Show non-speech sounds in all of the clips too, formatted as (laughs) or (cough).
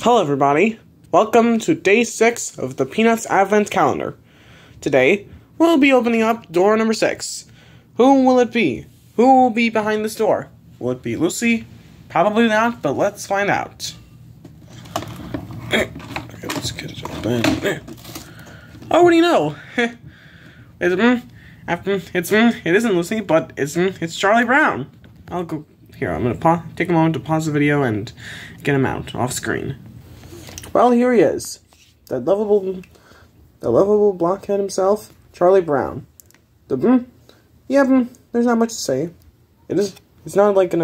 Hello, everybody. Welcome to day six of the Peanuts Advent Calendar. Today, we'll be opening up door number six. Who will it be? Who will be behind this door? Will it be Lucy? Probably not, but let's find out. (coughs) okay, let's get it open. (coughs) Oh, what do you know? (laughs) it's, mm, it's, mm, it isn't Lucy, but it's, mm, it's Charlie Brown. I'll go here. I'm gonna take a moment to pause the video and get him out off screen. Well, here he is, the lovable, the lovable blockhead himself, Charlie Brown. The mm, yeah, mm, there's not much to say. It is. It's not like an,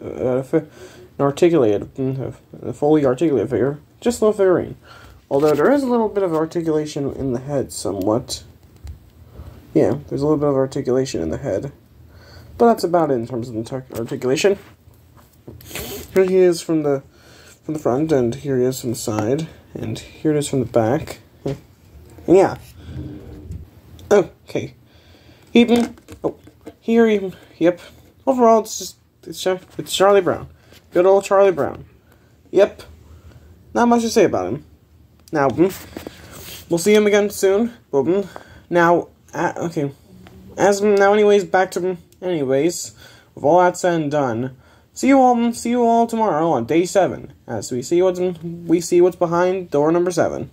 uh, an articulated, mm, a fully articulated figure, just a little figurine. Although there is a little bit of articulation in the head, somewhat. Yeah, there's a little bit of articulation in the head. But that's about it in terms of the articulation. Here he is from the from the front, and here he is from the side, and here it is from the back. And yeah. Okay. Even oh, here even yep. Overall, it's just it's it's Charlie Brown, good old Charlie Brown. Yep. Not much to say about him. Now, hmm, we'll see him again soon. Hmm, now, uh, okay. As hmm, now, anyways, back to anyways. With all that said and done, see you all. See you all tomorrow on day seven, as we see what's we see what's behind door number seven.